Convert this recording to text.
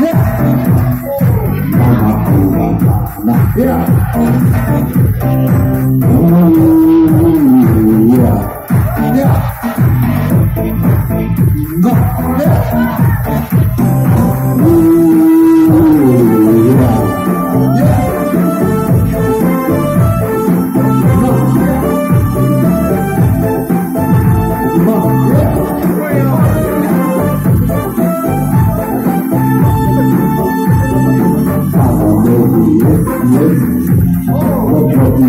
ね。